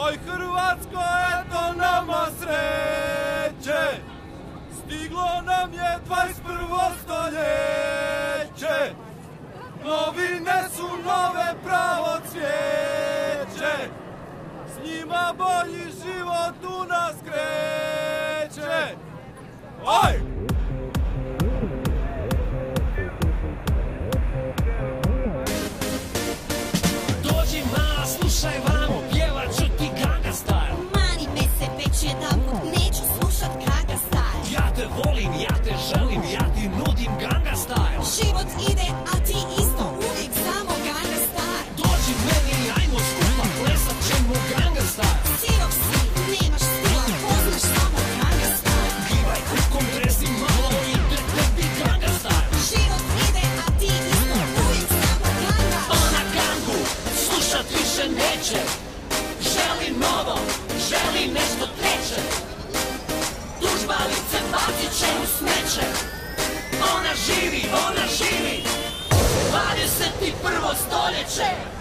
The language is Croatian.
Oj Hrvatsko, eto nama sreće, stiglo nam je 21. stoljeće. Novine su nove pravo cvijeće, s njima bolji život u nas kreće. Oj! Više neće Želi novo, želi nešto treće. Tužbalice bacit će u smeće. Ona živi, ona živi. 21. stoljeće